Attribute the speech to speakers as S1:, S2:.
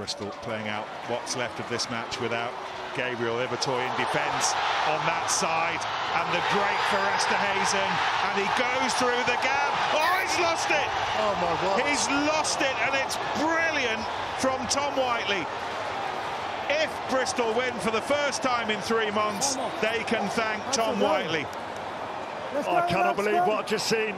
S1: Bristol playing out what's left of this match without Gabriel Ibitoye in defence on that side. And the great for Hazen, and he goes through the gap. Oh he's lost it.
S2: Oh my god
S1: he's lost it and it's brilliant from Tom Whiteley. If Bristol win for the first time in three months they can thank Tom Whiteley.
S2: Oh, I cannot believe what I've just seen.